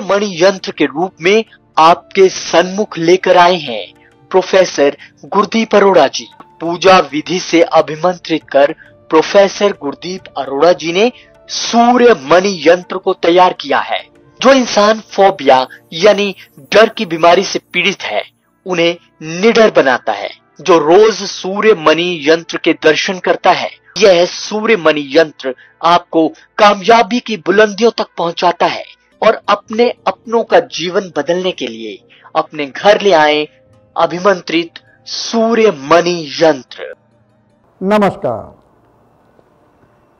मणि यंत्र के रूप में आपके सन्मुख लेकर आए हैं। प्रोफेसर गुरदीप अरोड़ा जी, पूजा विधि से अभिमंत्रित कर प्रोफेसर गुरदीप अरोड़ा जी ने सूर्य मणि यंत्र को तैयार किया है, जो इंसान फोबिया, यानी डर की बीमारी से पीड़ित है, उन्हें निडर बनाता है, जो रोज सूर्य मणि यंत्र के दर्शन करता है। यह सूर्य मणि यंत्र आपको कामयाबी की बुलंदियों तक पहुंचाता है। और अपने अपनों का जीवन बदलने के लिए अपने घर ले आए अभिमंत्रित सूर्य मणि यंत्र। नमस्कार।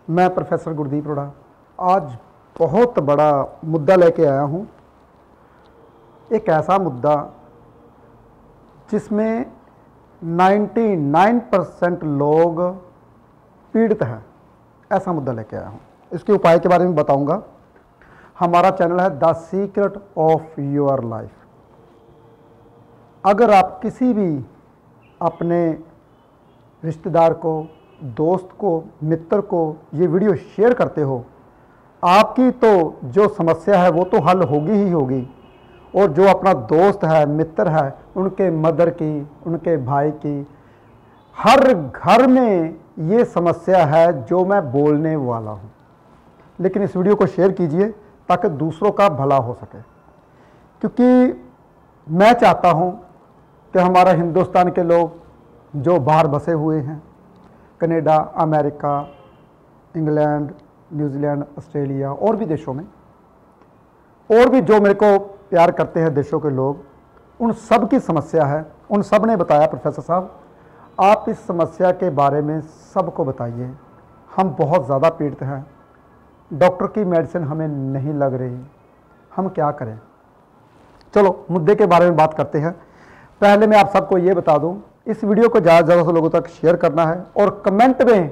मैं प्रोफेसर गुरदीप रोड़ा। आज बहुत बड़ा मुद्दा लेके आया हूँ। एक ऐसा मुद्दा जिसमें 99 परसेंट लोग पीड़ित हैं, ऐसा मुद्दा लेके आया हूँ। इसके उपाय के बारे में बताऊँगा। हमारा चैनल है the secret of your life. अगर आप किसी भी अपने रिश्तेदार को, दोस्त को, मित्र को ये वीडियो शेयर करते हो, आपकी तो जो समस्या है वो तो हल होगी ही होगी। और जो अपना दोस्त है, मित्र है, उनके मदर की, उनके भाई की, हर घर में ये समस्या है जो मैं बोलने वाला हूँ। लेकिन इस वीडियो को शेयर कीजिए ताकि दूसरों का भला हो सके। क्योंकि मैं चाहता हूँ कि हमारा हिंदुस्तान के लोग जो बाहर बसे हुए हैं, Canada, America, England, New Zealand, Australia, और भी देशों में, और भी जो मेरे को प्यार करते हैं देशों के लोग, उन सब की समस्या है। उन सबने बताया, प्रोफेसर साहब, आप इस समस्या के बारे में सबको बताइए। हम बहुत ज़्यादा पीड़ित हैं। डॉक्टर की मेडिसिन हमें नहीं लग रही। हम क्या करें? चलो, मुद्दे के बारे में बात करते हैं। पहले मैं आप सबको ये बता दूँ, इस वीडियो को ज़्यादा से ज़्यादा से लोगों तक शेयर करना है और कमेंट में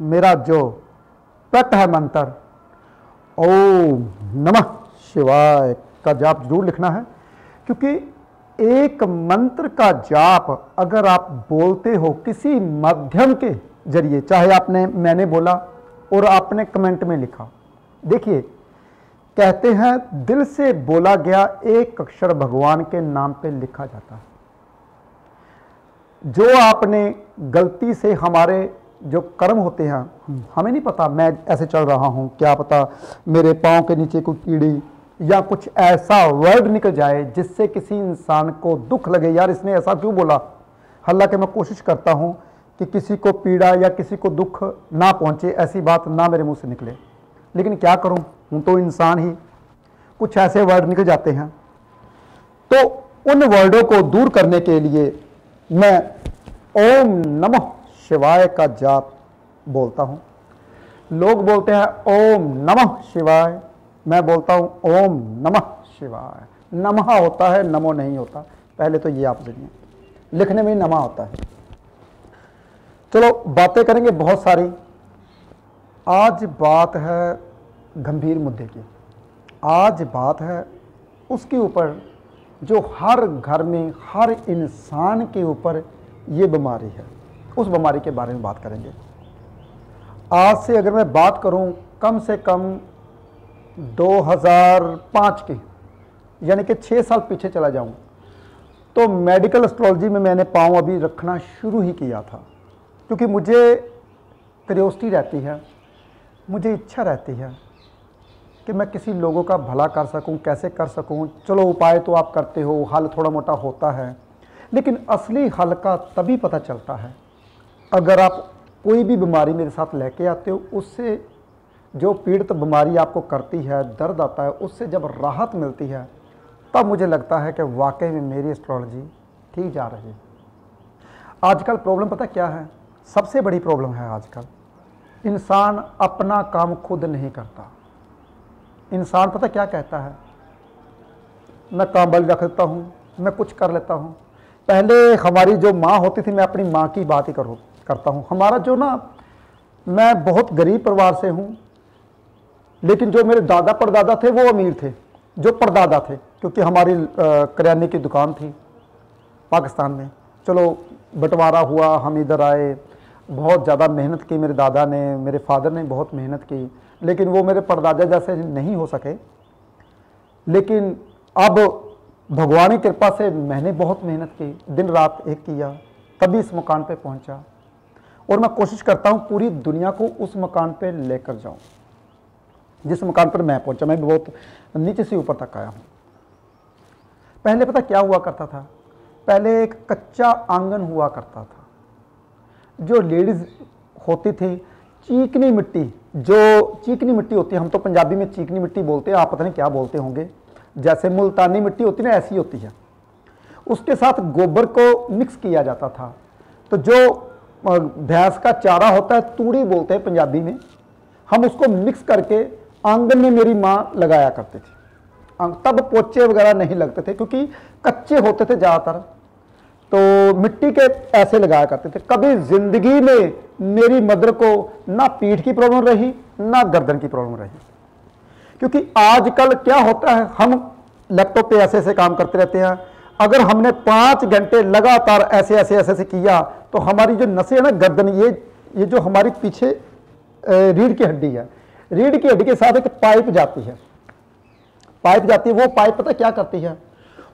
मेरा जो प्रट है मंत्र, ओम नमः शिवाय का जाप ज़रूर लिखना है। क्योंकि एक मंत्र का जाप अगर आप बोलते हो किसी माध्यम के ज़रिए, चाहे आपने, मैंने बोला और आपने कमेंट में लिखा। देखिए, कहते हैं, दिल से बोला गया एक अक्षर भगवान के नाम पे लिखा जाता है। जो आपने गलती से हमारे जो कर्म होते हैं, हमें नहीं पता, मैं ऐसे चल रहा हूँ, क्या पता मेरे पाँव के नीचे कोई कीड़ी या कुछ ऐसा वर्ड निकल जाए जिससे किसी इंसान को दुख लगे, यार, इसने ऐसा क्यों बोला? हालाँकि मैं कोशिश करता हूँ कि किसी को पीड़ा या किसी को दुख ना पहुँचे, ऐसी बात ना मेरे मुँह से निकले। लेकिन क्या करूँ? हूँ तो इंसान ही। कुछ ऐसे वर्ड निकल जाते हैं। तो उन वर्डों को दूर करने के लिए मैं ओम नमः शिवाय का जाप बोलता हूँ। लोग बोलते हैं, ओम नमः शिवाय। मैं बोलता हूँ, ओम नमः शिवाय। नमः होता है, नमो नहीं होता। पहले तो ये आप जानिए लिखने में नमा होता है। चलो, बातें करेंगे बहुत सारी। आज बात है गंभीर मुद्दे की। आज बात है उसके ऊपर जो हर घर में, हर इंसान के ऊपर ये बीमारी है। उस बीमारी के बारे में बात करेंगे। आज से अगर मैं बात करूँ, कम से कम 2005 की, यानी कि छः साल पीछे चला जाऊँ तो मेडिकल एस्ट्रोलॉजी में मैंने पाँव अभी रखना शुरू ही किया था। क्योंकि मुझे क्रियोसिटी रहती है, मुझे इच्छा रहती है कि मैं किसी लोगों का भला कर सकूँ, कैसे कर सकूँ। चलो उपाय तो आप करते हो, हल थोड़ा मोटा होता है। लेकिन असली हल का तभी पता चलता है अगर आप कोई भी बीमारी मेरे साथ लेके आते हो, उससे जो पीड़ित बीमारी आपको करती है, दर्द आता है, उससे जब राहत मिलती है, तब मुझे लगता है कि वाकई में मेरी एस्ट्रोलॉजी ठीक जा रही है। आजकल प्रॉब्लम पता क्या है? सबसे बड़ी प्रॉब्लम है आजकल। इंसान अपना काम खुद नहीं करता। इंसान पता क्या कहता है? मैं काम बल रख लेता हूँ, मैं कुछ कर लेता हूँ। पहले हमारी जो माँ होती थी, मैं अपनी माँ की बात ही करूँ, करता हूँ। हमारा जो ना, मैं बहुत गरीब परिवार से हूँ, लेकिन जो मेरे दादा परदादा थे, वो अमीर थे, जो परदादा थे, क्योंकि हमारी करियाने की दुकान थी पाकिस्तान में। चलो, बंटवारा हुआ, हम इधर आए बहुत ज़्यादा मेहनत की, मेरे दादा ने, मेरे फादर ने बहुत मेहनत की, लेकिन वो मेरे परदादा जैसे नहीं हो सके। लेकिन अब भगवान कृपा से मैंने बहुत मेहनत की, दिन रात एक किया, तभी इस मकान पे पहुँचा। और मैं कोशिश करता हूँ पूरी दुनिया को उस मकान पे लेकर जाऊँ, जिस मकान पर मैं पहुँचा। मैं बहुत नीचे से ऊपर तक आया हूँ। पहले पता क्या हुआ करता था? पहले एक कच्चा आँगन हुआ करता था। जो लेडीज़ होती थी, चीकनी मिट्टी, जो चीकनी मिट्टी होती है, हम तो पंजाबी में चीकनी मिट्टी बोलते हैं, आप पता नहीं क्या बोलते होंगे। जैसे मुल्तानी मिट्टी होती है ना, ऐसी होती है। उसके साथ गोबर को मिक्स किया जाता था। तो जो भैंस का चारा होता है, तूड़ी बोलते हैं पंजाबी में, हम उसको मिक्स करके आँगन में मेरी माँ लगाया करती थी। तब पोचे वगैरह नहीं लगते थे, क्योंकि कच्चे होते थे ज़्यादातर। तो मिट्टी के ऐसे लगाया करते थे। कभी ज़िंदगी में मेरी मदर को ना पीठ की प्रॉब्लम रही, ना गर्दन की प्रॉब्लम रही। क्योंकि आजकल क्या होता है, हम लैपटॉप पे ऐसे ऐसे काम करते रहते हैं। अगर हमने पाँच घंटे लगातार ऐसे ऐसे ऐसे ऐसे किया तो हमारी जो नसें है ना, गर्दन, ये ये जो हमारी पीछे रीढ़ की हड्डी है, रीढ़ की हड्डी के साथ एक पाइप जाती है। पाइप जाती है, वो पाइप पता क्या करती है?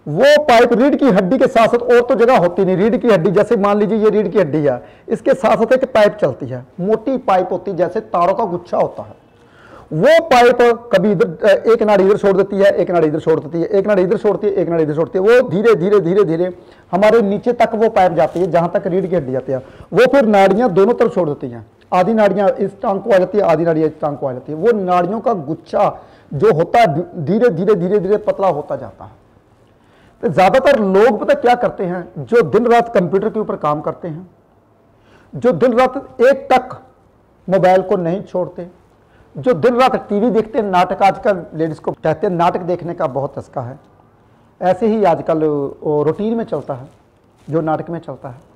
वो पाइप रीढ़ की हड्डी के साथ साथ और तो जगह होती नहीं, रीढ़ की हड्डी, जैसे मान लीजिए ये रीढ़ की हड्डी है, इसके साथ साथ एक पाइप चलती है, मोटी पाइप होती है, जैसे तारों का गुच्छा होता है। वो पाइप कभी इधर एक नाड़ी इधर छोड़ देती है, एक नाड़ी इधर छोड़ देती है, एक नाड़ी इधर छोड़ती है, एक नाड़ी इधर छोड़ती है, वो धीरे धीरे धीरे धीरे हमारे नीचे तक वो पाइप जाती है, जहाँ तक रीढ़ की हड्डी जाती है। वो फिर नाड़ियाँ दोनों तरफ़ छोड़ देती हैं, आधी नाड़ियाँ इस टांग को आ जाती है, आधी नाड़ियाँ इस टांग को आ जाती है। वो नाड़ियों का गुच्छा जो होता है, धीरे धीरे धीरे धीरे पतला होता जाता है। तो ज़्यादातर लोग पता क्या करते हैं? जो दिन रात कंप्यूटर के ऊपर काम करते हैं, जो दिन रात एक तक मोबाइल को नहीं छोड़ते, जो दिन रात टीवी देखते हैं, नाटक आजकल लेडीज़ को कहते हैं, नाटक देखने का बहुत तस्का है। ऐसे ही आजकल रूटीन में चलता है, जो नाटक में चलता है।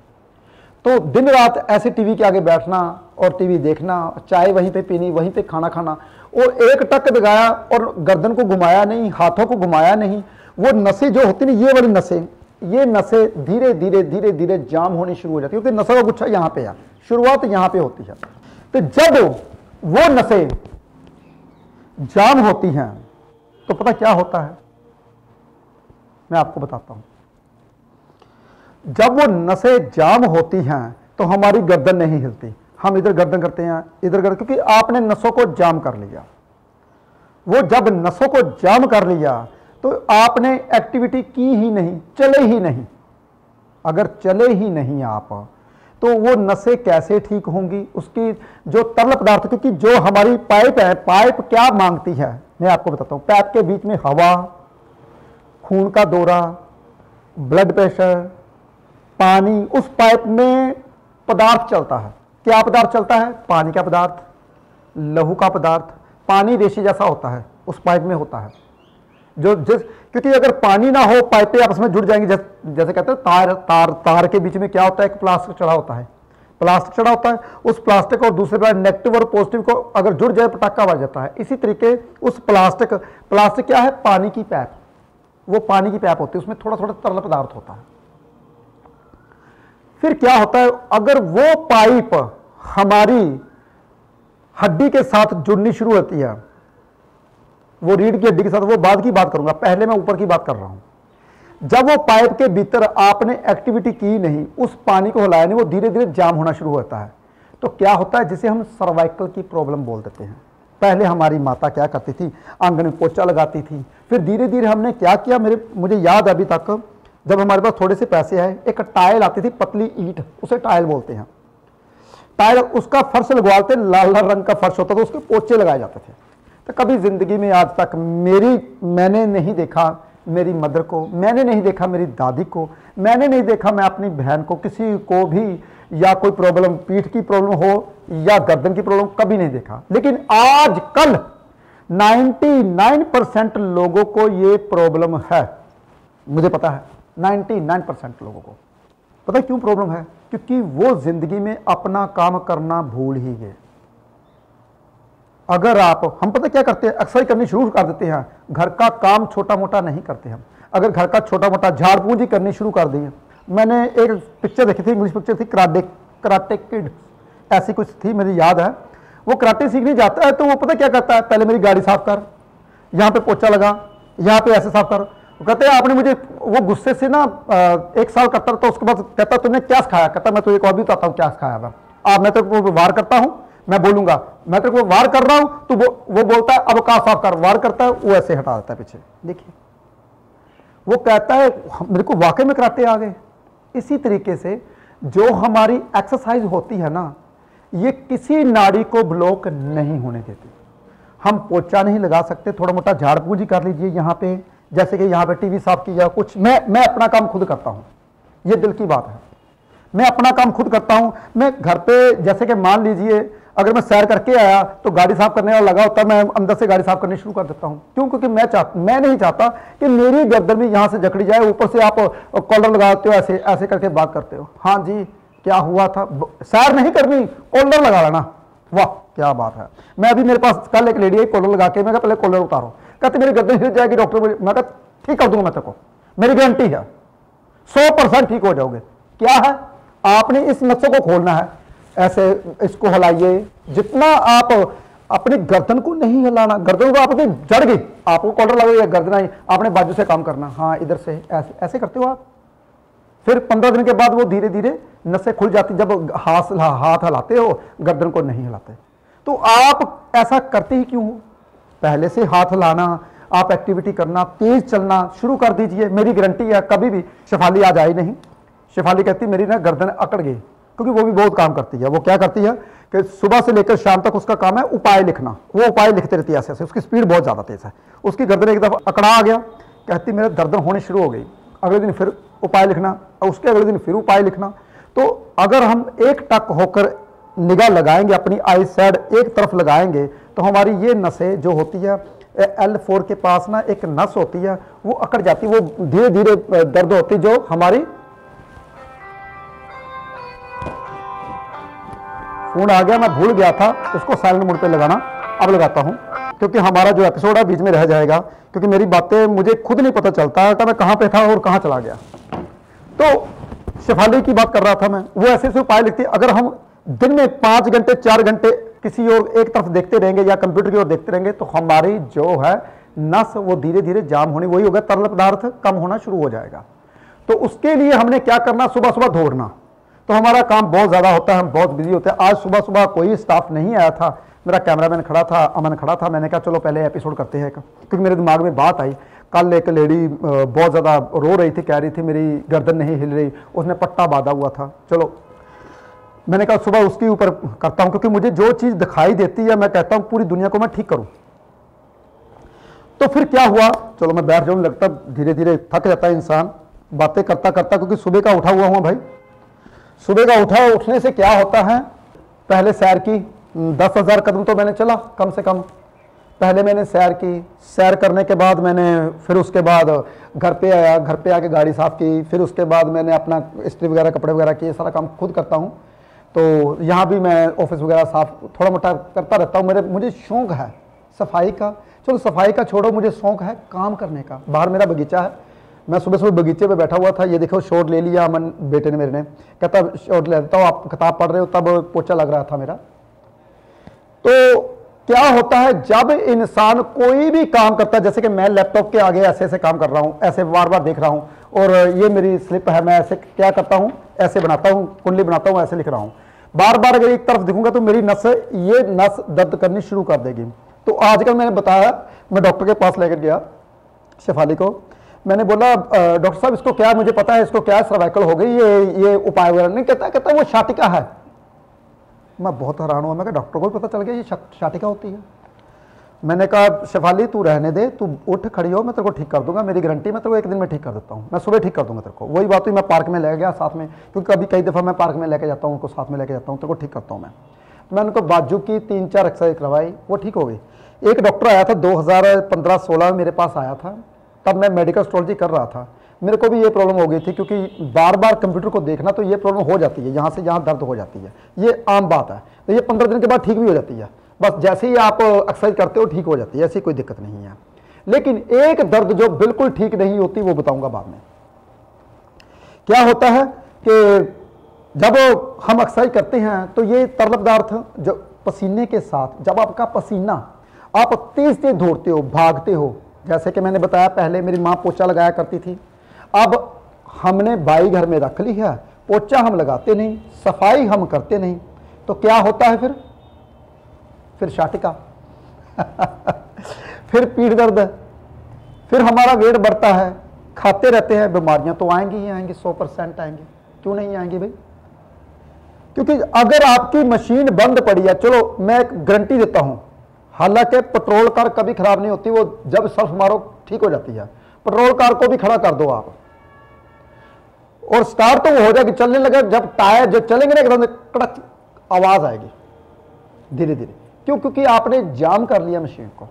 तो दिन रात ऐसे टीवी के आगे बैठना और टीवी देखना, चाय वहीं पे पीनी, वहीं पे खाना खाना और एक टक दगाया और गर्दन को घुमाया नहीं, हाथों को घुमाया नहीं वो नसें जो होती ना ये वाली नसें, ये नसें धीरे धीरे धीरे धीरे जाम होनी शुरू हो जाती है, क्योंकि नशा का गुच्छा यहाँ पे है, शुरुआत यहाँ पे होती है। तो जब वो नसें जाम होती हैं तो पता क्या होता है? मैं आपको बताता हूँ। जब वो नसें जाम होती हैं तो हमारी गर्दन नहीं हिलती। हम इधर गर्दन करते हैं, इधर गर्दन, क्योंकि आपने नसों को जाम कर लिया। वो जब नसों को जाम कर लिया तो आपने एक्टिविटी की ही नहीं, चले ही नहीं। अगर चले ही नहीं आप तो वो नसें कैसे ठीक होंगी? उसकी जो तरल पदार्थ, क्योंकि जो हमारी पाइप है, पाइप क्या मांगती है? मैं आपको बताता हूँ, पाइप के बीच में हवा, खून का दौरा ब्लड प्रेशर पानी, उस पाइप में पदार्थ चलता है। क्या पदार्थ चलता है? पानी का पदार्थ, लहू का पदार्थ, पानी रेशी जैसा होता है, उस पाइप में होता है। जो जिस, क्योंकि अगर पानी ना हो, पाइपें आपस में जुड़ जाएँगी, जैसे जैसे कहते हैं, तार तार तार के बीच में क्या होता है? एक प्लास्टिक चढ़ा होता है। प्लास्टिक चढ़ा होता है, उस प्लास्टिक और दूसरे बार नेगेटिव और पॉजिटिव को अगर जुड़ जाए, पटाखा बज जाता है। इसी तरीके उस प्लास्टिक प्लास्टिक क्या है? पानी की पैप। वो पानी की पैप होती है, उसमें थोड़ा थोड़ा तरल पदार्थ होता है। फिर क्या होता है? अगर वो पाइप हमारी हड्डी के साथ जुड़नी शुरू होती है वो रीढ़ की हड्डी के साथ, वो बाद की बात करूँगा, पहले मैं ऊपर की बात कर रहा हूँ। जब वो पाइप के भीतर आपने एक्टिविटी की नहीं, उस पानी को हिलाया नहीं, वो धीरे धीरे जाम होना शुरू होता है। तो क्या होता है, जिसे हम सर्वाइकल की प्रॉब्लम बोल देते हैं। पहले हमारी माता क्या करती थी, आँगन में पोचा लगाती थी, फिर धीरे धीरे हमने क्या किया, मेरे, मुझे याद अभी तक, जब हमारे पास थोड़े से पैसे आए एक टायल आती थी, पतली ईट, उसे टायल बोलते हैं। टायल उसका फर्श लगवाते लाल लाल रंग का फर्श होता था, उसके पोचे लगाए जाते थे। तो कभी ज़िंदगी में आज तक मेरी, मैंने नहीं देखा मेरी मदर को, मैंने नहीं देखा मेरी दादी को, मैंने नहीं देखा मैं अपनी बहन को, किसी को भी, या कोई प्रॉब्लम पीठ की प्रॉब्लम हो, या गर्दन की प्रॉब्लम कभी नहीं देखा। लेकिन आज कल 99 परसेंट लोगों को ये प्रॉब्लम है। मुझे पता है 99 परसेंट लोगों को। पता क्यों प्रॉब्लम है? क्योंकि वो ज़िंदगी में अपना काम करना भूल ही गए। अगर आप, हम पता क्या करते हैं? एक्सरसाइज करनी शुरू कर देते हैं। घर का काम छोटा मोटा नहीं करते हम। अगर घर का छोटा मोटा झाड़ पूंजी करनी शुरू कर दी। मैंने एक पिक्चर देखी थी इंग्लिश पिक्चर थी कराटे कराटे किड ऐसी कुछ थी, मेरी याद है। वो कराटे सीखने जाता है तो वो पता क्या करता है? पहले मेरी गाड़ी साफ़ कर। यहाँ पे पोचा लगा। यहाँ पे ऐसे साफ़ कर। वो कहते हैं, आपने मुझे, वो गुस्से से ना एक साल करता तो उसके बाद कहता तुमने क्या खाया कहता मैं तो एक और भी बताता हूँ, क्या खाया था आप, मैं तो वार करता हूँ। मैं बोलूँगा, मैं तेरे को वार कर रहा हूँ तो वो वो बोलता है, अब कहा साफ़ कर? वार करता है, वो ऐसे हटा देता है पीछे। देखिए, वो कहता है, मेरे को वाकई में कराते आ गए। इसी तरीके से जो हमारी एक्सरसाइज होती है ना, ये किसी नाड़ी को ब्लॉक नहीं होने देती। हम पोचा नहीं लगा सकते थोड़ा मोटा झाड़ पूंजी कर लीजिए यहाँ पे, जैसे कि यहाँ पे टीवी साफ़ किया, कुछ। मैं मैं अपना काम खुद करता हूँ। ये दिल की बात है। मैं अपना काम खुद करता हूँ। मैं घर पे, जैसे कि मान लीजिए अगर मैं सैर करके आया तो गाड़ी साफ़ करने वाला लगा होता, मैं अंदर से गाड़ी साफ़ करनी शुरू कर देता हूँ। क्यों? क्योंकि मैं चाह, मैं नहीं चाहता कि मेरी गर्दन भी यहाँ से जकड़ी जाए, ऊपर से आप कॉलर लगाते हो, ऐसे ऐसे करके बात करते हो। हाँ जी, क्या हुआ था? सैर नहीं करनी कॉलर लगा लेना। वाह, क्या बात है। मैं अभी मेरे पास कल एक लेडी है कॉलर लगा के, मैं पहले कॉलर उतारो। कहते मेरी गर्दन हिल जाएगी डॉक्टर मैं कहा, ठीक कर दूँगा मैं तेरे को। मेरी गारंटी है। सौ परसेंट ठीक हो जाओगे। क्या है? आपने इस नक्शे को खोलना है। ऐसे इसको हिलाइए। जितना आप अपनी गर्दन को नहीं हिलाना, गर्दन को आपकी जड़ गई, आपको कॉलर लग गया गर्दन आई, आपने बाजू से काम करना। हाँ इधर से, ऐसे ऐसे करते हो आप। फिर पंद्रह दिन के बाद वो धीरे धीरे नसें खुल जाती जब हाथ हाथ हिलाते हो, गर्दन को नहीं हिलाते। तो आप ऐसा करते ही क्यों हो? पहले से हाथ हिलाना, आप एक्टिविटी करना, तेज चलना शुरू कर दीजिए। मेरी गारंटी है, कभी भी शेफाली आज आई नहीं। शेफाली कहती, मेरी ना गर्दन अकड़ गई। क्योंकि वो भी बहुत काम करती है। वो क्या करती है कि सुबह से लेकर शाम तक उसका काम है उपाय लिखना। वो उपाय लिखते रहती है ऐसे ऐसे। उसकी स्पीड बहुत ज़्यादा तेज है। उसकी गर्दन एक दफ़ा अकड़ा आ गया, कहती मेरे दर्दन होनी शुरू हो गई। अगले दिन फिर उपाय लिखना और उसके अगले दिन फिर उपाय लिखना। तो अगर हम एक टक होकर निगाह लगाएँगे, अपनी आई साइड एक तरफ़ लगाएँगे तो हमारी ये नसें जो होती है एल फोर के पास ना एक नस होती है, वो अकड़ जाती है। वो धीरे धीरे दर्द होती जो हमारी फ़ोन आ गया, मैं भूल गया था उसको साइलेंट मोड पे लगाना। अब लगाता हूँ, क्योंकि हमारा जो एपिसोड है, बीच में रह जाएगा, क्योंकि मेरी बातें, मुझे खुद नहीं पता चलता था मैं कहाँ पे था और कहाँ चला गया। तो शेफाली की बात कर रहा था मैं, वो ऐसे ऐसे उपाय लिखती, अगर हम दिन में पाँच घंटे, चार घंटे किसी और एक तरफ़ देखते रहेंगे या कंप्यूटर की ओर देखते रहेंगे तो हमारी जो है नस, वो धीरे धीरे जाम होनी, वही होगा, तरल पदार्थ कम होना शुरू हो जाएगा। तो उसके लिए हमने क्या करना सुबह सुबह दौड़ना। तो हमारा काम बहुत ज़्यादा होता है, हम बहुत बिज़ी होते हैं। आज सुबह सुबह कोई स्टाफ नहीं आया था। मेरा कैमरामैन खड़ा था, अमन खड़ा था। मैंने कहा, चलो पहले एपिसोड करते हैं क्योंकि मेरे दिमाग में बात आई। कल एक लेडी बहुत ज़्यादा रो रही थी, कह रही थी, मेरी गर्दन नहीं हिल रही। उसने पट्टा बांधा हुआ था। चलो। मैंने कहा, सुबह उसके ऊपर करता हूँ, क्योंकि मुझे जो चीज़ दिखाई देती है, मैं कहता हूँ, पूरी दुनिया को मैं ठीक करूँ। तो फिर क्या हुआ? चलो मैं बैठ जाऊँ, लगता धीरे धीरे थक जाता है इंसान। बातें करता करता क्योंकि सुबह का उठा हुआ हूँ भाई। सुबह का उठा, उठने से क्या होता है? पहले सैर की दस हज़ार कदम तो मैंने चला, कम से कम। पहले मैंने सैर की, सैर करने के बाद मैंने, फिर उसके बाद घर पे आया, घर पे आके गाड़ी साफ़ की, फिर उसके बाद मैंने अपना स्त्री वगैरह, कपड़े वगैरह किए, सारा काम खुद करता हूँ। तो यहाँ भी मैं ऑफ़िस वगैरह साफ़, थोड़ा मोटा करता रहता हूँ। मेरे, मुझे शौक है सफ़ाई का। चलो सफ़ाई का छोड़ो, मुझे शौक है काम करने का। बाहर मेरा बगीचा है। मैं सुबह सुबह बगीचे पे बैठा हुआ था, ये देखो शॉट ले लिया अमन बेटे ने मेरे ने। कहता, शॉट ले लेता हूँ आप किताब पढ़ रहे हो? तब पोचा लग रहा था मेरा। तो क्या होता है, जब इंसान कोई भी काम करता है, जैसे कि मैं लैपटॉप के आगे ऐसे ऐसे काम कर रहा हूँ, ऐसे बार बार देख रहा हूँ, और ये मेरी स्लिप है, मैं ऐसे क्या करता हूँ, ऐसे बनाता हूँ, कुंडली बनाता हूँ, ऐसे लिख रहा हूँ। बार बार अगर एक तरफ़ दिखूँगा तो मेरी नस, ये नस दर्द करनी शुरू कर देगी। तो आजकल मैंने बताया, मैं डॉक्टर के पास लेकर गया, शेफाली को मैंने बोला डॉक्टर साहब, इसको क्या, मुझे पता है इसको क्या सर्वाइकल हो गई, ये ये उपाय वगैरह नहीं। कहता कहता, वो शाटिका है। मैं बहुत हैरान हुआ, मैं कहा, डॉक्टर को भी पता चल गया, ये शाटिका होती है। मैंने कहा, शेफाली, तू रहने दे, तू उठ खड़ी हो, मैं तेरे को ठीक कर दूँगा, मेरी गारंटी मैं तेरे को एक दिन में ठीक कर देता हूँ। मैं सुबह ठीक कर दूँगा तेरे को। वही बात हुई, मैं पार्क में ले गया साथ में, क्योंकि कभी कई दफ़ा मैं पार्क में लेके जाता हूँ, उनको साथ में लेके जाता हूँ, तेरे को ठीक करता हूँ मैं। मैंने उनको बाजू की तीन चार एक्सरसाइज करवाई, वो ठीक हो गई। एक डॉक्टर आया था, दो हज़ार पंद्रह सोलह मेरे पास आया था। तब मैं मेडिकल एस्ट्रोलॉजी कर रहा था। मेरे को भी ये प्रॉब्लम हो गई थी क्योंकि बार बार कंप्यूटर को देखना तो ये प्रॉब्लम हो जाती है, यहाँ से यहाँ दर्द हो जाती है। ये आम बात है। तो ये पंद्रह दिन के बाद ठीक भी हो जाती है। बस जैसे ही आप एक्सरसाइज करते हो ठीक हो जाती है, ऐसी कोई दिक्कत नहीं है। लेकिन एक दर्द जो बिल्कुल ठीक नहीं होती, वो बताऊँगा बाद में। क्या होता है कि जब हम एक्सरसाइज करते हैं तो ये तरल पदार्थ जो पसीने के साथ, जब आपका पसीना, आप तेज तेज दौड़ते हो, भागते हो जैसे कि मैंने बताया, पहले मेरी माँ पोचा लगाया करती थी। अब हमने बाई घर में रख ली है, पोचा हम लगाते नहीं, सफ़ाई हम करते नहीं। तो क्या होता है फिर? फिर शाटिका। फिर पीठ दर्द। फिर हमारा वेट बढ़ता है। खाते रहते हैं, बीमारियाँ तो आएँगी ही आएँगी, सौ परसेंट आएँगी। क्यों नहीं आएँगी भाई? क्योंकि अगर आपकी मशीन बंद पड़ी है, चलो मैं एक गारंटी देता हूँ हालाँकि पेट्रोल कार कभी खराब नहीं होती, वो जब सर्फ मारो, ठीक हो जाती है। पेट्रोल कार को भी खड़ा कर दो आप। और स्टार्ट तो वो हो जाएगी, चलने लगे, जब टायर जब चलेंगे ना, एकदम कड़क आवाज़ आएगी धीरे धीरे क्यों? क्योंकि आपने जाम कर लिया मशीन को।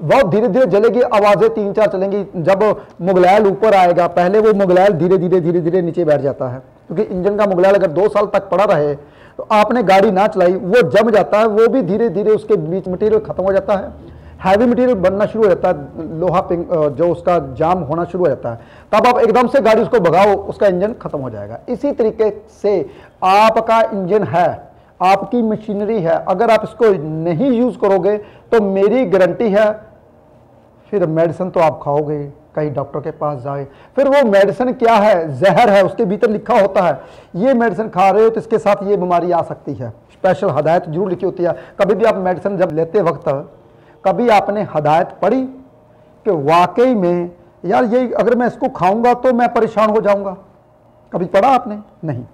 बहुत धीरे धीरे जलेगी, आवाज़ें तीन चार चलेंगी। जब मुगलैल ऊपर आएगा, पहले वो मुगलैल धीरे धीरे धीरे धीरे नीचे बैठ जाता है। क्योंकि इंजन का मुगलैल अगर दो साल तक पड़ा रहे तो आपने गाड़ी ना चलाई, वो जम जाता है, वो भी धीरे धीरे उसके बीच मटेरियल खत्म हो जाता है। हैवी मटेरियल बनना शुरू हो जाता है, लोहा पिंग जो उसका जाम होना शुरू हो जाता है। तब आप एकदम से गाड़ी उसको भगाओ, उसका इंजन खत्म हो जाएगा। इसी तरीके से आपका इंजन है, आपकी मशीनरी है। अगर आप इसको नहीं यूज़ करोगे तो मेरी गारंटी है, फिर मेडिसिन तो आप खाओगे। कहीं डॉक्टर के पास जाए। फिर वो मेडिसिन क्या है? जहर है, उसके भीतर लिखा होता है। ये मेडिसिन खा रहे हो तो इसके साथ ये बीमारी आ सकती है। स्पेशल हदायत ज़रूर लिखी होती है। कभी भी आप मेडिसिन जब लेते वक्त, कभी आपने हदायत पढ़ी कि वाकई में, यार ये अगर मैं इसको खाऊँगा तो मैं परेशान हो जाऊँगा। कभी पढ़ा आपने? नहीं।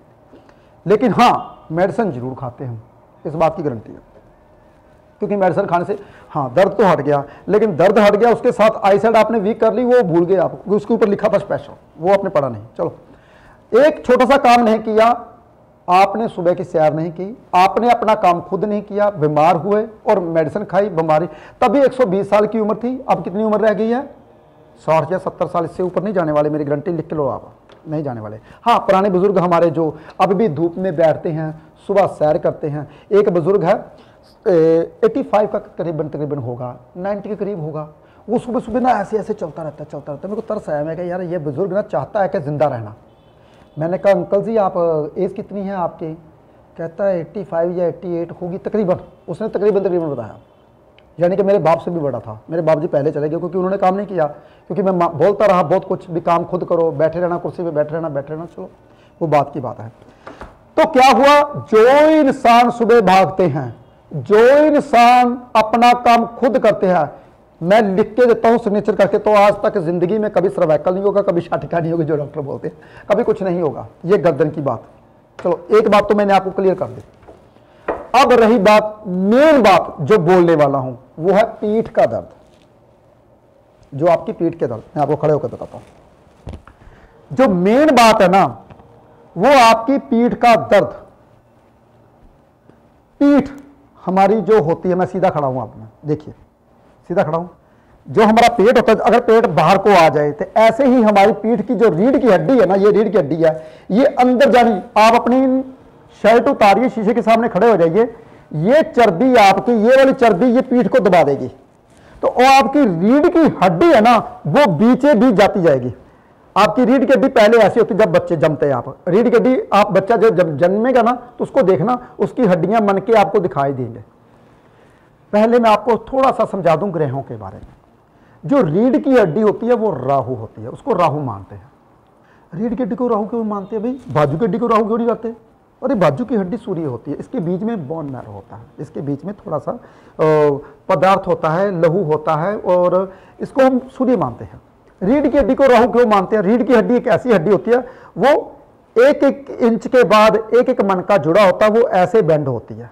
लेकिन हाँ मेडिसिन ज़रूर खाते हैं। इस बात की गारंटी है। क्योंकि मेडिसिन खाने से हाँ दर्द तो हट गया, लेकिन दर्द हट गया, उसके साथ आई साइड आपने वीक कर ली, वो भूल गए आप, क्योंकि उसके ऊपर लिखा था स्पेशल वो आपने पढ़ा नहीं। चलो, एक छोटा सा काम नहीं किया, आपने सुबह की सैर नहीं की, आपने अपना काम खुद नहीं किया, बीमार हुए और मेडिसिन खाई, बीमारी। तभी 120 साल की उम्र थी, अब कितनी उम्र रह गई है? साठ या सत्तर साल, इससे ऊपर नहीं जाने वाले, मेरी गारंटी लिख के लो आप, नहीं जाने वाले। हाँ पुराने बुज़ुर्ग हमारे जो अब भी धूप में बैठते हैं, सुबह सैर करते हैं, एक बुज़ुर्ग है एटी फाइव का करीबन तकरीबन होगा नाइन्टी के करीब होगा। वो सुबह सुबह ना ऐसे ऐसे चलता रहता चलता रहता। मेरे को तरस आया, मैं कहा, यार, ये बुज़ुर्ग ना चाहता है कि ज़िंदा रहना। मैंने कहा, अंकल जी, आप एज कितनी है आपकी? कहता है एट्टी फाइव या एट्टी एट होगी तकरीबन। उसने तकरीबन तकरीबन बताया। यानी कि मेरे बाप से भी बड़ा था। मेरे बाप जी पहले चले गए, क्योंकि उन्होंने काम नहीं किया। क्योंकि मैं, बोलता रहा, बहुत कुछ भी काम खुद करो, बैठे रहना, कुर्सी पे बैठे रहना बैठे रहना, चलो। वो बात की बात है। तो क्या हुआ? जो इंसान सुबह भागते हैं जो इंसान अपना काम खुद करते हैं, मैं लिख के देता हूँ सिग्नेचर करके तो आज तक ज़िंदगी में कभी सर्वाइकल नहीं होगा, कभी शाटिका नहीं होगी, जो डॉक्टर बोलते हैं। कभी कुछ नहीं होगा। ये गर्दन की बात। चलो, एक बात तो मैंने आपको क्लियर कर दी। अब रही बात मेन बात जो बोलने वाला हूँ, वो है पीठ का दर्द। जो आपकी पीठ के दर्द। मैं आपको खड़े होकर बताता हूँ। जो मेन बात है ना, वो आपकी पीठ का दर्द। पीठ हमारी जो होती है, मैं सीधा खड़ा हूँ आप में देखिए, सीधा खड़ा हूँ। जो हमारा पेट होता है, अगर पेट बाहर को आ जाए तो ऐसे ही हमारी पीठ की जो रीढ़ की हड्डी है ना, ये रीढ़ की हड्डी है, ये अंदर जानी, आप अपनी शर्ट उतारिए, शीशे के सामने खड़े हो जाइए, ये चर्बी आपकी, ये वाली चर्बी ये पीठ को दबा देगी। तो वो आपकी रीढ़ की हड्डी है ना, वो बीचे बीच जाती जाएगी। आपकी रीढ़ की हड्डी पहले ऐसी होती जब बच्चे जमते हैं आप। रीढ़ की हड्डी आप बच्चा जब जन्मेगा ना तो उसको देखना, उसकी हड्डियाँ मन के आपको दिखाई देंगे। पहले मैं आपको थोड़ा सा समझा दूँ ग्रहों के बारे में। जो रीढ़ की हड्डी होती है, वो राहु होती है, उसको राहु मानते हैं। रीढ़ की हड्डी को राहु क्यों मानते हैं भाई? बाजू की हड्डी को राहु क्यों नहीं करते अरे, बाजू की हड्डी सूर्य होती है, इसके बीच में बोन मैरो होता है, इसके बीच में थोड़ा सा पदार्थ होता है, लहू होता है, और इसको हम सूर्य मानते हैं। रीढ़ की हड्डी को राहु क्यों मानते हैं? रीढ़ की हड्डी एक ऐसी हड्डी होती है, वो एक एक इंच के बाद एक एक मन का जुड़ा होता है, वो ऐसे बेंड होती है।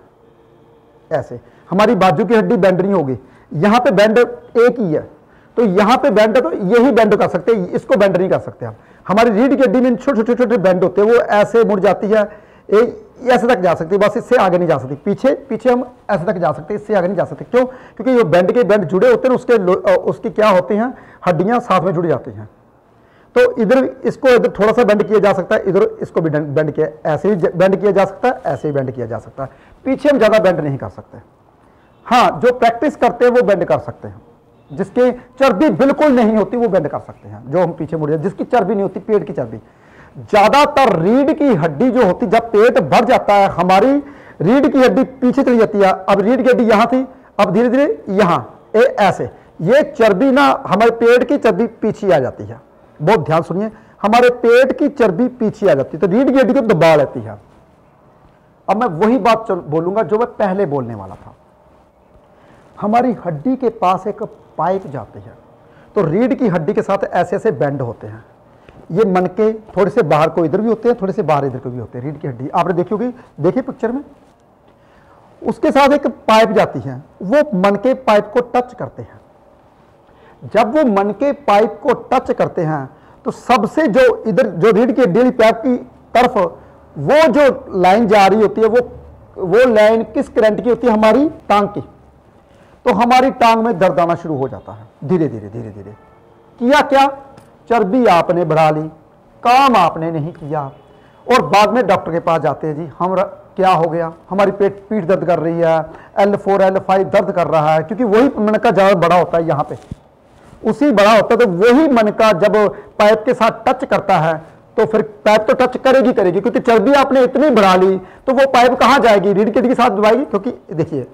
ऐसे। हमारी बाजू की हड्डी बेंड नहीं होगी। यहाँ पे बेंड एक ही है। तो यहाँ पे बेंड तो यही बेंड कर सकते हैं, इसको बेंड नहीं कर सकते हम। हमारी रीढ़ की हड्डी में छोटे छोटे छोटे बेंड होते हैं, वो ऐसे मुड़ जाती है। ऐसे तक जा सकती है, बस इससे आगे नहीं जा सकती। पीछे पीछे हम ऐसे तक जा सकते हैं, इससे आगे नहीं जा सकते। क्यों? क्योंकि ये बेंड के बेंड जुड़े होते हैं, उसके उसकी क्या होते हैं? हड्डियाँ साथ में जुड़ जाती हैं। तो इधर इसको इधर थोड़ा सा बेंड किया जा सकता है, इधर इसको भी बेंड किया, ऐसे भी बेंड किया जा सकता है, ऐसे ही बेंड किया जा सकता है। पीछे हम ज़्यादा बेंड नहीं कर सकते। हाँ जो प्रैक्टिस करते हैं, वो बेंड कर सकते हैं। जिसके चर्बी बिल्कुल नहीं होती, वो बेंड कर सकते हैं। जो हम पीछे मुड़े जिसकी चर्बी नहीं होती, पेट की चर्बी। ज़्यादातर रीढ़ की हड्डी जो होती, जब पेट भर जाता है, हमारी रीढ़ की हड्डी पीछे चली जाती है। अब रीढ़ की हड्डी यहाँ थी, अब धीरे धीरे यहाँ। ए, ऐसे। ये चर्बी ना, हमारे पेट की चर्बी पीछे आ जाती है। बहुत ध्यान सुनिए, हमारे पेट की चर्बी पीछे आ जाती है। तो रीढ़ की हड्डी को दबा लेती है। अब मैं वही बात बोलूँगा जो मैं पहले बोलने वाला था। हमारी हड्डी के पास एक पाइप जाती है। तो रीढ़ की हड्डी के साथ ऐसे ऐसे बैंड होते हैं। ये मन के थोड़े से बाहर को इधर भी होते हैं, थोड़े से बाहर इधर को भी होते हैं, रीढ़ की हड्डी। आपने देखी होगी? देखिए पिक्चर में। उसके साथ एक पाइप जाती है, वो मन के पाइप को टच करते हैं। जब वो मन के पाइप को टच करते हैं तो सबसे जो इधर, जो रीढ़ की हड्डी पाइप की तरफ़, वो जो लाइन जा रही होती है, वो वो लाइन किस करंट की होती है? हमारी टांग की। तो हमारी टांग में दर्द आना शुरू हो जाता है धीरे धीरे धीरे धीरे किया क्या? चर्बी आपने बढ़ा ली काम आपने नहीं किया। और बाद में डॉक्टर के पास जाते हैं जी हम र, क्या हो गया? हमारी पेट पीठ दर्द कर रही है एल फोर एल फाइव दर्द कर रहा है क्योंकि वही मन का ज़्यादा बड़ा होता है यहाँ पे। उसी बड़ा होता है तो वही मन का जब पाइप के साथ टच करता है तो फिर पाइप तो टच करेगी करेगी क्योंकि चर्बी आपने इतनी बढ़ा ली तो वो पाइप कहाँ जाएगी? रीढ़ की हड्डी के साथ दबाएगी क्योंकि देखिए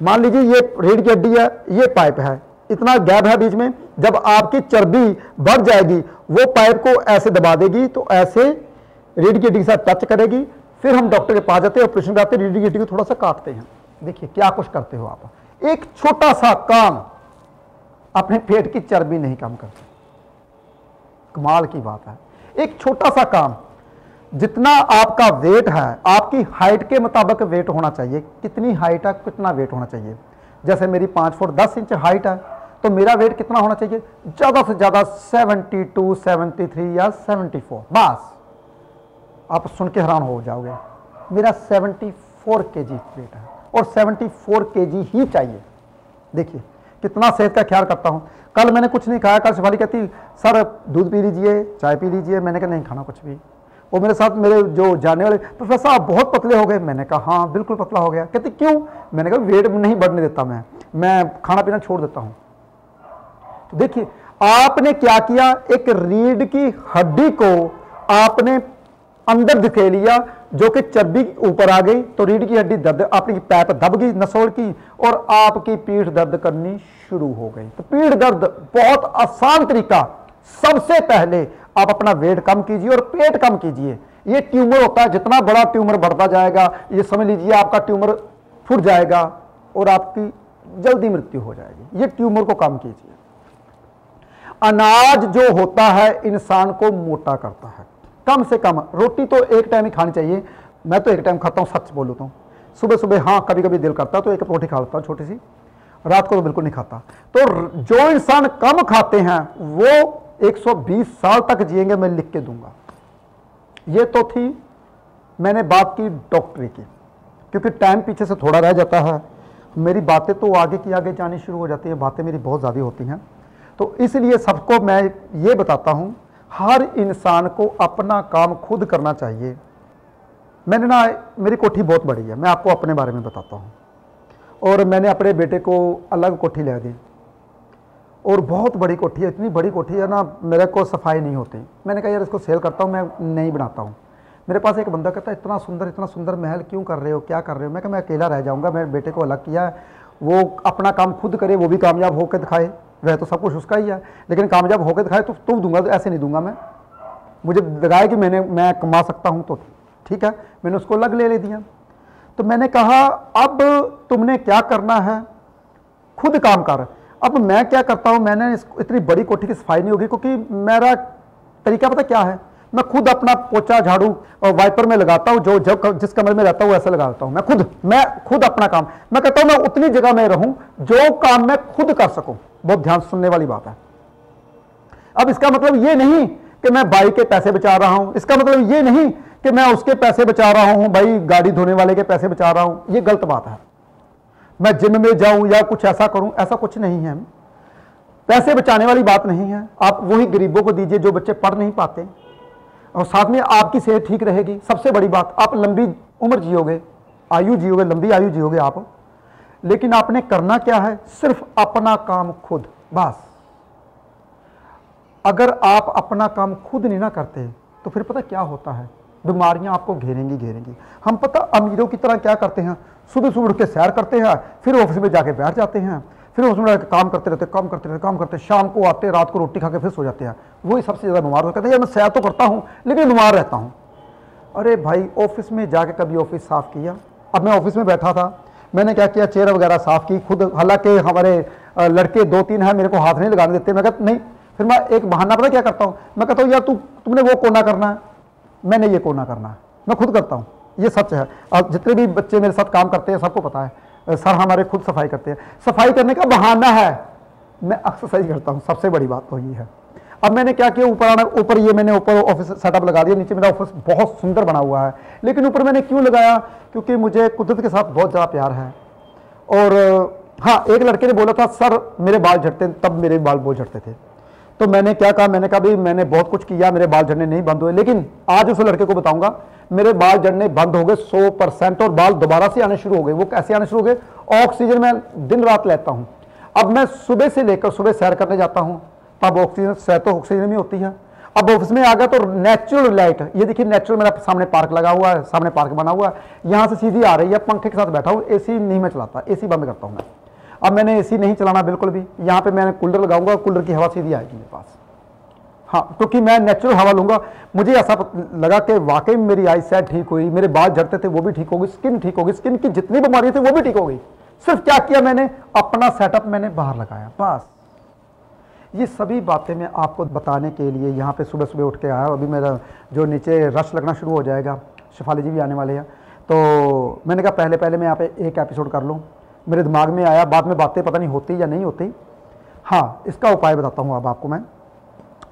मान लीजिए ये रीढ़ की हड्डी है ये पाइप है इतना गैप है बीच में जब आपकी चर्बी बढ़ जाएगी, वो पाइप को ऐसे दबा देगी तो ऐसे रीढ़ की साथ टच करेगी। फिर हम डॉक्टर के पास जाते हैं ऑपरेशन कराते हैं रीढ़ को थोड़ा सा काटते हैं। देखिए, क्या कुछ करते हो आप? एक छोटा सा काम अपने पेट की चर्बी नहीं कम करते। कमाल की बात है। एक छोटा सा काम, जितना आपका वेट है, आपकी हाइट के मुताबिक वेट होना चाहिए। कितनी हाइट है, कितना वेट होना चाहिए? जैसे मेरी पाँच फुट दस इंच हाइट है तो मेरा वेट कितना होना चाहिए? ज़्यादा से ज़्यादा सेवेंटी टू, सेवेंटी थ्री या सेवेंटी फोर। बस। आप सुन के हैरान हो जाओगे। मेरा सेवेंटी फोर के जी वेट है और सेवेंटी फोर के जी ही चाहिए। देखिए, कितना सेहत का ख्याल करता हूँ। कल मैंने कुछ नहीं खाया, कल शिवाली कहती, सर, दूध पी लीजिए, चाय पी लीजिए। मैंने कहा, नहीं खाना कुछ भी। वो मेरे साथ मेरे जो जाने वाले, प्रोफेसर, आप बहुत पतले हो गए। मैंने कहा हाँ बिल्कुल पतला हो गया। कहते, क्यों? मैंने कहा, वेट नहीं बढ़ने देता मैं। मैं खाना पीना छोड़ देता हूँ। देखिए, आपने क्या किया? एक रीढ़ की हड्डी को आपने अंदर दिखे लिया, जो कि चर्बी ऊपर आ गई। तो रीढ़ की हड्डी दर्द, आपकी पैप दब गई, नसोड़ की, और आपकी पीठ दर्द करनी शुरू हो गई। तो पीठ दर्द बहुत आसान तरीका। सबसे पहले आप अपना वेट कम कीजिए और पेट कम कीजिए। ये ट्यूमर होता है, जितना बड़ा ट्यूमर बढ़ता जाएगा, ये समझ लीजिए आपका ट्यूमर फुट जाएगा और आपकी जल्दी मृत्यु हो जाएगी। ये ट्यूमर को कम कीजिए। अनाज जो होता है, इंसान को मोटा करता है। कम से कम, रोटी तो एक टाइम ही खानी चाहिए। मैं तो एक टाइम खाता हूँ, सच बोलू तो। सुबह सुबह हाँ कभी कभी दिल करता तो एक रोटी खा लेता हूँ छोटी सी। रात को तो बिल्कुल नहीं खाता। तो जो इंसान कम खाते हैं, वो 120 साल तक जिएँगे, मैं लिख के दूँगा। ये तो थी मैंने बात की डॉक्टरी की, क्योंकि टाइम पीछे से थोड़ा रह जाता है। मेरी बातें तो आगे की आगे जानी शुरू हो जाती हैं, बातें मेरी बहुत ज़्यादा होती हैं। तो इसलिए सबको मैं ये बताता हूँ, हर इंसान को अपना काम खुद करना चाहिए। मैंने ना, मेरी कोठी बहुत बड़ी है, मैं आपको अपने बारे में बताता हूँ। और मैंने अपने बेटे को अलग कोठी ले दी। और बहुत बड़ी कोठी है, इतनी बड़ी कोठी है ना, मेरे को सफ़ाई नहीं होती। मैंने कहा, यार, इसको सेल करता हूँ, मैं नहीं बनाता हूँ। मेरे पास एक बंदा कहता है, इतना सुंदर इतना सुंदर महल क्यों कर रहे हो? क्या कर रहे हो? मैं कहा, मैं अकेला रह जाऊँगा, मेरे बेटे को अलग किया वो अपना काम खुद करे, वो भी कामयाब होकर दिखाए। वह तो सब कुछ उसका ही है। लेकिन कामयाब होकर दिखाए तो तुम दूँगा तो ऐसे नहीं दूँगा मैं। मुझे लगाए कि मैंने, मैं कमा सकता हूँ तो ठीक है? मैंने उसको अलग ले ले दिया। तो मैंने कहा, अब तुमने क्या करना है? खुद काम कर। अब मैं क्या करता हूँ? मैंने इतनी बड़ी कोठी की सफ़ाई नहीं होगी, क्योंकि मेरा तरीका पता क्या है? मैं खुद अपना पोचा झाड़ू और वाइपर में लगाता हूँ, जो जब जिस कमरे में रहता हूँ ऐसा लगाता हूँ। मैं खुद मैं खुद अपना काम, मैं कहता हूँ, मैं उतनी जगह में रहूँ, जो काम मैं खुद कर सकूँ। बहुत ध्यान सुनने वाली बात है। अब इसका मतलब ये नहीं कि मैं बाई के पैसे बचा रहा हूँ। इसका मतलब ये नहीं कि मैं उसके पैसे बचा रहा हूँ, भाई गाड़ी धोने वाले के पैसे बचा रहा हूँ। ये गलत बात है। मैं जिम में जाऊँ या कुछ ऐसा करूँ, ऐसा कुछ नहीं है। पैसे बचाने वाली बात नहीं है। आप वही गरीबों को दीजिए जो बच्चे पढ़ नहीं पाते। और साथ में आपकी सेहत ठीक रहेगी। सबसे बड़ी बात, आप लंबी उम्र जियोगे, आयु जियोगे, लंबी आयु जियोगे आप। लेकिन आपने करना क्या है? सिर्फ़ अपना काम खुद, बस। अगर आप अपना काम खुद नहीं ना करते तो फिर पता क्या होता है? बीमारियाँ आपको घेरेंगी घेरेंगी। हम पता अमीरों की तरह क्या करते हैं? सुबह सुबह उठ के सैर करते हैं, फिर ऑफ़िस में जाके बैठ जाते हैं। फिर उसमें काम करते रहते, काम करते रहते, काम करते शाम को आते, रात को रोटी खा के फिर सो जाते हैं। वही सबसे ज़्यादा बीमार हो। हैं मैं सैर तो करता हूँ, लेकिन बीमार रहता हूँ। अरे भाई, ऑफ़िस में जाके कभी ऑफ़िस साफ़ किया? अब मैं ऑफ़िस में बैठा था, मैंने क्या किया? चेयर वगैरह साफ़ की, खुद हालाँकि हमारे लड़के दो तीन हैं, मेरे को हाथ नहीं लगाने देते। मैं कहता, नहीं, फिर मैं एक बहाना पता क्या करता हूँ? मैं कहता हूँ, यार, तू, तुमने वो कोना करना है? मैंने ये कोना करना है। मैं खुद करता हूँ। ये सच है। और जितने भी बच्चे मेरे साथ काम करते हैं, सबको पता है। सर हमारे खुद सफ़ाई करते हैं। सफ़ाई करने का बहाना है। मैं एक्सरसाइज करता हूँ। सबसे बड़ी बात तो ये है। अब मैंने क्या किया? ऊपर आना, ऊपर ये मैंने ऊपर ऑफ़िस सेटअप लगा दिया। नीचे मेरा ऑफ़िस बहुत सुंदर बना हुआ है। लेकिन ऊपर मैंने क्यों लगाया? क्योंकि मुझे कुदरत के साथ बहुत ज़्यादा प्यार है। और हाँ एक लड़के ने बोला था, सर, मेरे बाल झड़ते तब मेरे बाल बहुत झड़ते थे। तो मैंने क्या कहा? मैंने कहा, भाई, मैंने बहुत कुछ किया, मेरे बाल झड़ने नहीं बंद हुए, लेकिन आज उस लड़के को बताऊँगा, मेरे बाल झड़ने बंद हो गए सौ परसेंट और बाल दोबारा से आने शुरू हो गए। वो कैसे आने शुरू हो गए? ऑक्सीजन मैं दिन रात लेता हूँ। अब मैं सुबह से लेकर सुबह सैर करने जाता हूँ, तब ऑक्सीजन, सैर तो ऑक्सीजन में होती है। अब ऑफ़िस में आ गया तो नेचुरल लाइट, ये देखिए नेचुरल मेरा सामने पार्क लगा हुआ है, सामने पार्क बना हुआ है, यहाँ से सीधी आ रही है, पंखे के साथ बैठा हूँ, एसी नहीं मैं चलाता, एसी बंद करता हूँ मैं। अब मैंने एसी नहीं चलाना बिल्कुल भी, यहाँ पे मैंने कूलर लगाऊँगा कूलर की हवा सीधी आएगी मेरे पास। हाँ क्योंकि मैं नेचुरल हवा लूँगा, मुझे ऐसा लगा कि वाकई मेरी आई सेट ठीक हुई, मेरे बाल झड़ते थे, वो भी ठीक होगी स्किन ठीक होगी स्किन की जितनी बीमारी थी, वो भी ठीक हो गई। सिर्फ़ क्या किया मैंने? अपना सेटअप मैंने बाहर लगाया, बस। ये सभी बातें मैं आपको बताने के लिए यहाँ पे सुबह सुबह उठ के आया, अभी मेरा जो नीचे रश लगना शुरू हो जाएगा, शिफाली जी भी आने वाले हैं। तो मैंने कहा, पहले पहले मैं यहाँ पे एक एपिसोड कर लूँ। मेरे दिमाग में आया बाद में बातें पता नहीं होती या नहीं होती। हाँ इसका उपाय बताता हूँ अब आपको मैं।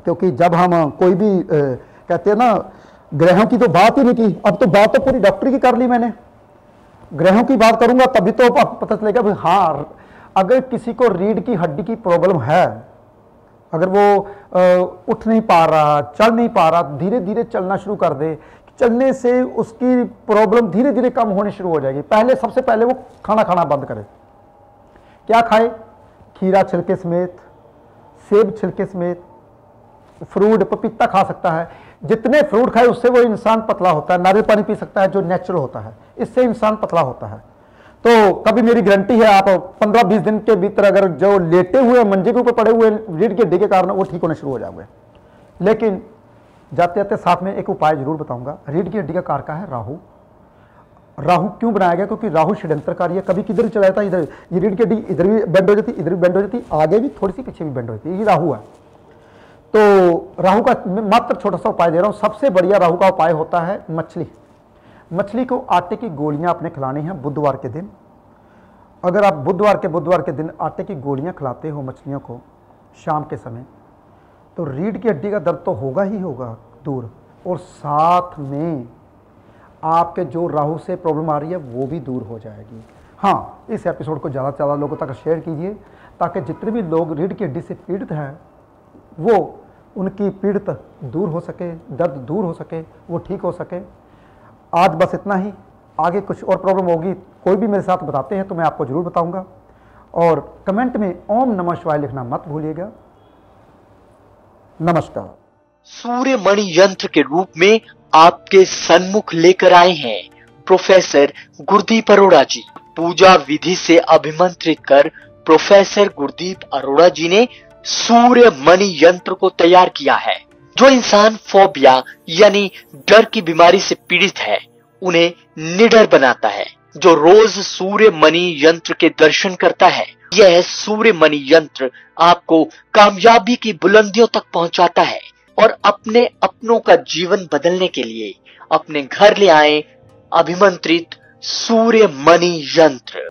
क्योंकि जब हम कोई भी ए, कहते हैं ना ग्रहों की तो बात ही नहीं की। अब तो बात तो पूरी डॉक्टरी की कर ली मैंने। ग्रहों की बात करूँगा तभी तो पता चलेगा भाई हाँ अगर किसी को रीढ़ की हड्डी की प्रॉब्लम है अगर वो आ, उठ नहीं पा रहा चल नहीं पा रहा धीरे धीरे चलना शुरू कर दे चलने से उसकी प्रॉब्लम धीरे धीरे कम होनी शुरू हो जाएगी। पहले, सबसे पहले वो खाना खाना बंद करे। क्या खाए? खीरा छिलके समेत, सेब छिलके समेत फ्रूट पपीता खा सकता है। जितने फ्रूट खाए, उससे वो इंसान पतला होता है। नारियल पानी पी सकता है, जो नेचुरल होता है। इससे इंसान पतला होता है। तो कभी मेरी गारंटी है, आप पंद्रह बीस दिन के भीतर अगर जो लेटे हुए मंजे के ऊपर पड़े हुए रीढ़ के हड्डी के कारण वो ठीक होने शुरू हो जाओगे। लेकिन जाते जाते साथ में एक उपाय ज़रूर बताऊँगा। रीढ़ की हड्डी का कारका है राहु। राहु क्यों बनाया गया? क्योंकि राहु षड्यंत्रकारी है कभी किधर चला जाता है, इधर, ये रीढ़ की हड्डी इधर भी बेंड हो जाती, इधर भी बेंड हो जाती, आगे भी, थोड़ी सी पीछे भी बेंड हो जाती, ये राहु है। तो राहु का मात्र छोटा सा उपाय दे रहा हूँ। सबसे बढ़िया राहु का उपाय होता है मछली। मछली को आटे की गोलियाँ अपने खिलानी हैं बुधवार के दिन। अगर आप बुधवार के बुधवार के दिन आटे की गोलियाँ खिलाते हो मछलियों को, शाम के समय तो रीढ़ की हड्डी का दर्द तो होगा ही होगा दूर। और साथ में आपके जो राहु से प्रॉब्लम आ रही है, वो भी दूर हो जाएगी। हाँ इस एपिसोड को ज़्यादा से ज़्यादा लोगों तक शेयर कीजिए, ताकि जितने भी लोग रीढ़ की हड्डी से पीड़ित हैं, वो उनकी पीड़ित दूर हो सके, दर्द दूर हो सके, वो ठीक हो सके। आज बस इतना ही। आगे कुछ और प्रॉब्लम होगी, कोई भी मेरे साथ बताते हैं तो मैं आपको ज़रूर बताऊँगा। और कमेंट में ओम नमः शिवाय लिखना मत भूलिएगा। नमस्कार। सूर्य मणि यंत्र के रूप में आपके सन्मुख लेकर आए हैं, प्रोफेसर गुरदीप अरोड़ा जी। पूजा विधि से अभिमंत्रित कर प्रोफेसर गुरदीप अरोड़ा जी ने सूर्य मणि यंत्र को तैयार किया है। जो इंसान फोबिया, यानी डर की बीमारी से पीड़ित है, उन्हें निडर बनाता है, जो रोज सूर्य मणि यंत्र के दर्शन करता है। यह सूर्य मणि यंत्र आपको कामयाबी की बुलंदियों तक पहुंचाता है और अपने अपनों का जीवन बदलने के लिए अपने घर ले आए अभिमंत्रित सूर्य मणि यंत्र